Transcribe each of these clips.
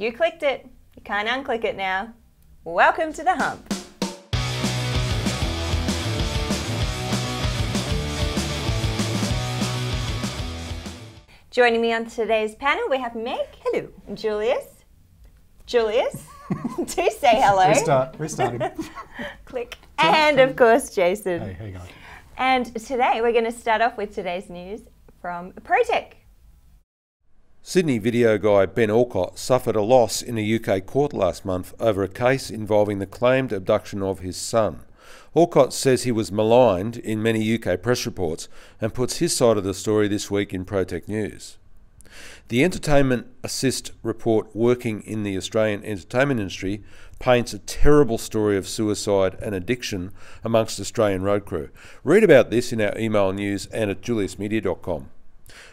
You clicked it. You can't unclick it now. Welcome to the hump. Joining me on today's panel, we have Meg. Hello. Julius. Julius. Do say hello. Restart. Restarting. Click. And of course, Jason. hey, how you going? And today we're going to start off with today's news from ProTech. Sydney video guy Ben Alcott suffered a loss in a UK court last month over a case involving the claimed abduction of his son. Alcott says he was maligned in many UK press reports and puts his side of the story this week in ProTech News. The Entertainment Assist report working in the Australian entertainment industry paints a terrible story of suicide and addiction amongst Australian road crew. Read about this in our email news and at juliusmedia.com.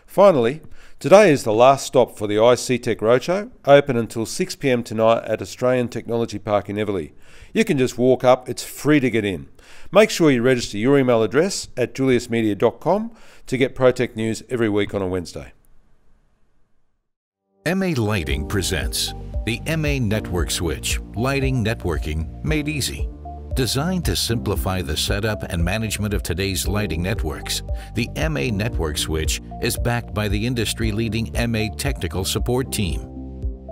Finally, today is the last stop for the IC Tech Roadshow, open until 6pm tonight at Australian Technology Park in Eveleigh. You can just walk up, it's free to get in. Make sure you register your email address at juliusmedia.com to get ProTech news every week on a Wednesday. MA Lighting presents the MA Network Switch Lighting Networking Made Easy. Designed to simplify the setup and management of today's lighting networks, the MA Network Switch is backed by the industry leading MA technical support team.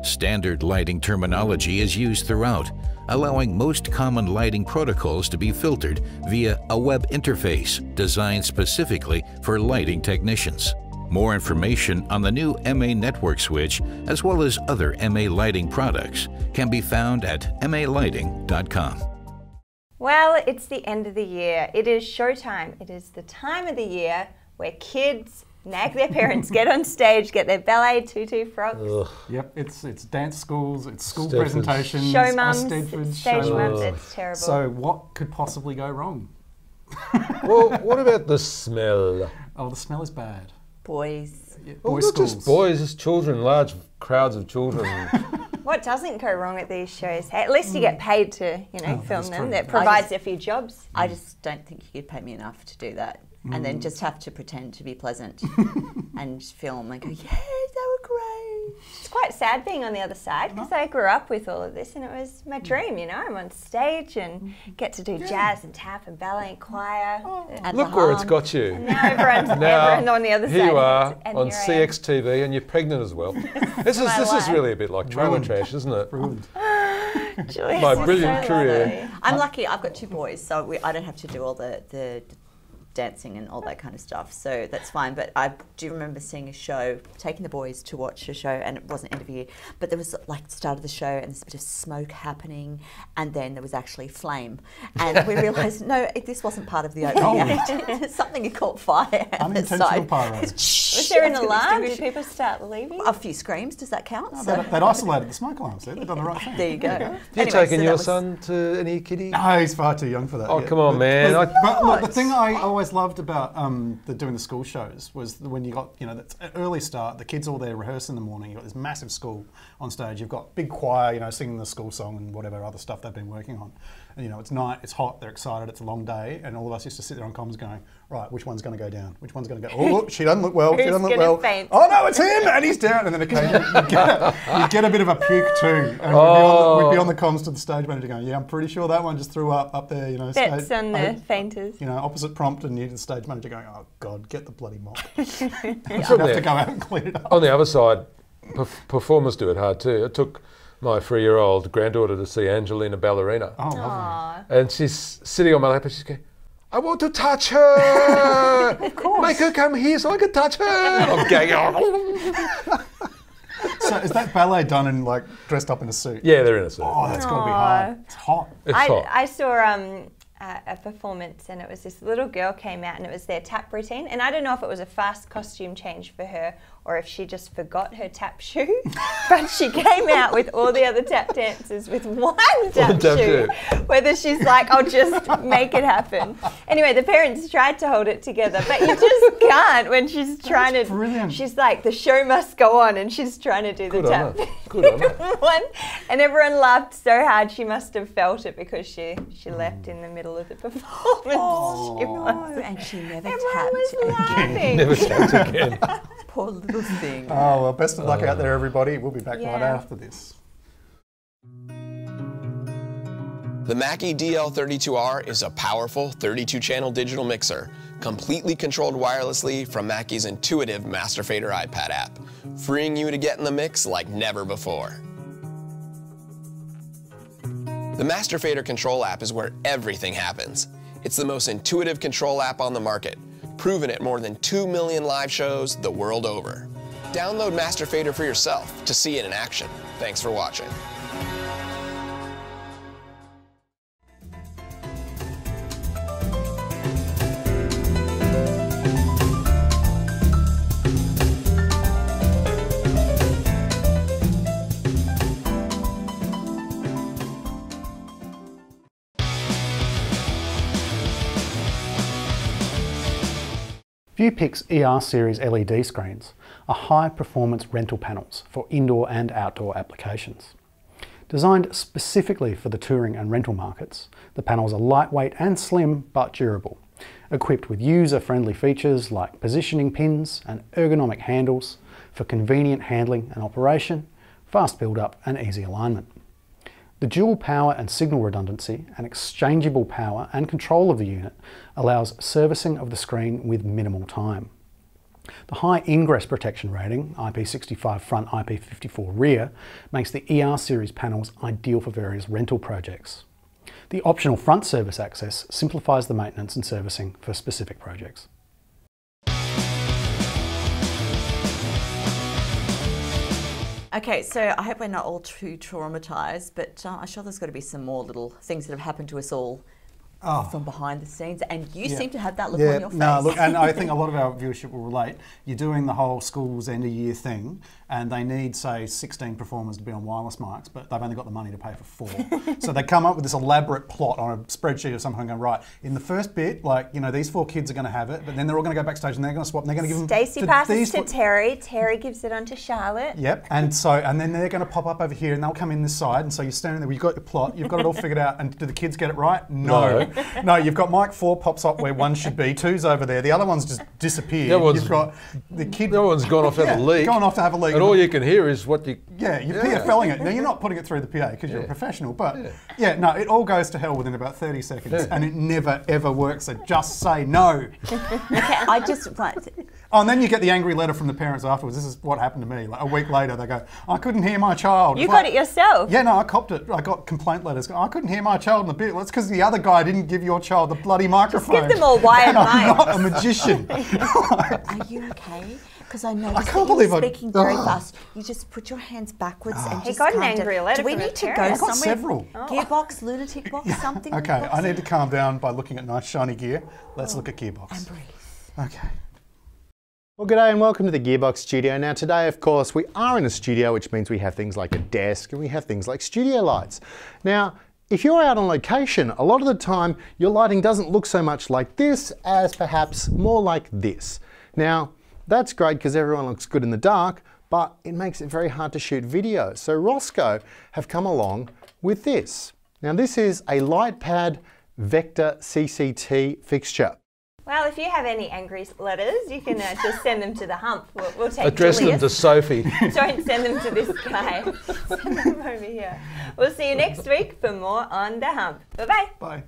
Standard lighting terminology is used throughout, allowing most common lighting protocols to be filtered via a web interface designed specifically for lighting technicians. More information on the new MA Network Switch, as well as other MA lighting products, can be found at malighting.com. Well, it's the end of the year. It is showtime. It is the time of the year where kids nag their parents, get on stage, get their ballet tutu frocks, Yep, it's it's dance schools, it's school eisteddfods. presentations, show mums, eisteddfods, stage show mums. mums. It's terrible. So what could possibly go wrong? well, what about the smell? Oh, the smell is bad. Boys. Yeah, Well, boys' not schools. just boys, it's children, large crowds of children. what doesn't go wrong at these shows? Hey, at least you get paid to, you know, Oh, film them. true. That provides just- a few jobs. I mm. just don't think you could pay me enough to do that. And then mm. just have to pretend to be pleasant and film and go, yeah, they were great. It's quite sad being on the other side because uh-huh. I grew up with all of this and it was my mm. dream, you know. I'm on stage and mm-hmm. get to do jazz and tap and ballet and choir. Oh. And Look where it's got you. Now everyone's, Now, everyone on the other here side. you are and on here I. CXTV and you're pregnant as well. this is my this is really a bit like trailer trash, isn't it? Ruined. Julius My brilliant so career. lovely. I'm lucky. I've got two boys, so we, I don't have to do all the, the dancing and all that kind of stuff. So that's fine. But I do remember seeing a show, taking the boys to watch a show, and it wasn't an interview, but there was like the start of the show and there's a bit of smoke happening, and then there was actually flame, and we realised no, it, this wasn't part of the opening oh. act. Something had caught fire. at the Unintentional side. pyro. Was there an alarm? Did people start leaving? A few screams. Does that count? Oh, So- they'd, they'd isolated the smoke alarms there. They've done the right thing. there you go. You Anyway, taking so your was- son to any kiddie? No, he's far too young for that. Oh, yet. come on, But- man. But, I- but look, the thing I always loved about um, the, doing the school shows was when you got, you know, that's an early start. The kids all there rehearse in the morning. You've got this massive school on stage. You've got big choir, you know, singing the school song and whatever other stuff they've been working on. And, you know, it's night, it's hot, they're excited, it's a long day. And all of us used to sit there on comms going, right, which one's going to go down? Which one's going to go? Oh, look, she doesn't look well. She doesn't look well. faint? Oh, no, it's him. And he's down. And then occasionally you get, a, you get a bit of a puke too. And we'd, be on Oh. the, we'd be on the comms to the stage manager going, yeah, I'm pretty sure that one just threw up up there, you know. Bets stage- on the fainters. you know, opposite prompt, and you the stage manager going, "Oh God, get the bloody mop." On You'd have the- to go out and clean it up. On the other side, perf- performers do it hard too. It took my three-year-old granddaughter to see Angelina Ballerina, Oh, lovely. And she's sitting on my lap, and she's going. I want to touch her. of course. Make her come here so I can touch her. I'm going. "Oh." So is that ballet done in like dressed up in a suit? yeah, they're in a suit. Oh, that's got to be Aw. hard. It's hot. It's I, hot. I saw um, a, a performance and it was this little girl came out and it was their tap routine and I don't know if it was a fast costume change for her or if she just forgot her tap shoe but she came out with all the other tap dancers with one tap, tap shoe whether she's like I'll just make it happen anyway the parents tried to hold it together but you just can't when she's trying to brilliant. she's like the show must go on and she's trying to do the Good on tap. Good on her. one, and everyone laughed so hard. She must have felt it because she she mm. left in the middle of the performance. She oh. was- Oh, and she never Everyone tapped was again. laughing. Never tapped again. Poor little thing. Oh well, best of luck out there, everybody. We'll be back right after this. The Mackie DL32R is a powerful 32 channel digital mixer, completely controlled wirelessly from Mackie's intuitive Master Fader iPad app, freeing you to get in the mix like never before. The Master Fader control app is where everything happens. It's the most intuitive control app on the market, proven at more than 2 million live shows the world over. Download Master Fader for yourself to see it in action. Thanks for watching. ViewPix ER Series LED screens are high performance rental panels for indoor and outdoor applications. Designed specifically for the touring and rental markets, the panels are lightweight and slim but durable, equipped with user-friendly features like positioning pins and ergonomic handles for convenient handling and operation, fast build-up and easy alignment. The dual power and signal redundancy and exchangeable power and control of the unit allows servicing of the screen with minimal time. The high ingress protection rating, IP65 front, IP54 rear, makes the ER series panels ideal for various rental projects. The optional front service access simplifies the maintenance and servicing for specific projects. Okay, so I hope we're not all too traumatized, but uh, I'm sure there's got to be some more little things that have happened to us all Oh. from behind the scenes, and you Yeah. seem to have that look yeah, on your face. no, look, and I think a lot of our viewership will relate. You're doing the whole school's end of year thing, and they need, say, 16 performers to be on wireless mics, but they've only got the money to pay for four. so they come up with this elaborate plot on a spreadsheet or something, going right in the first bit, like you know, these four kids are going to have it, but then they're all going to go backstage and they're going to swap. and They're going to give them. Stacey to passes these to four- Terry. Terry gives it on to Charlotte. Yep, and so and then they're going to pop up over here, and they'll come in this side, and so you're standing there. You've got your plot, you've got it all figured out, and do the kids get it right? No, no. You've got mic four pops up where one should be, two's over there, the other one's just disappeared. The other one's- you've got the kid. The other one's gone off to have a Yeah, leak. Gone off to have a leak. And all you can hear is what you. yeah, you're Yeah. PFLing it. Now you're not putting it through the PA because you're a professional, but yeah. no, it all goes to hell within about 30 seconds, Yeah. and it never ever works. So just say no. Okay, I just like Oh, and then you get the angry letter from the parents afterwards. This is what happened to me. Like a week later, they go, "I couldn't hear my child." You It's got like- it yourself. Yeah, no, I copped it. I got complaint letters. I couldn't hear my child in the bit. Well, it's because the other guy didn't give your child the bloody microphone. give them all wired and I'm mics. not a magician. Are you okay? Because I noticed can't that you're were I- speaking very Ugh. fast. You just put your hands backwards ah. and He just got an down. angry letter Do we need his to go parents. I got somewhere? several. Oh. Gearbox, lunatic box, something. okay, I need to calm down by looking at nice shiny gear. Let's look at Gearbox. And breathe. Okay. Well, g'day and welcome to the Gearbox Studio. Now, today, of course, we are in a studio, which means we have things like a desk and we have things like studio lights. Now, if you're out on location, a lot of the time your lighting doesn't look so much like this as perhaps more like this. Now, that's great because everyone looks good in the dark, but it makes it very hard to shoot video. So Rosco have come along with this. Now, this is a LitePad Vector CCT fixture. Well, if you have any angry letters, you can uh, just send them to the hump. We'll, we'll take Address them to Sophie. Don't send them to this guy. send them over here. We'll see you next week for more on the hump. Bye bye. Bye.